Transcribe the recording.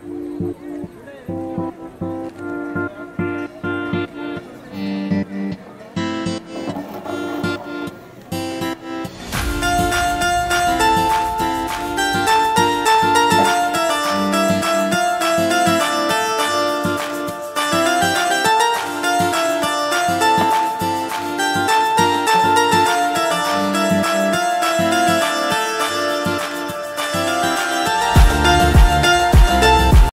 Música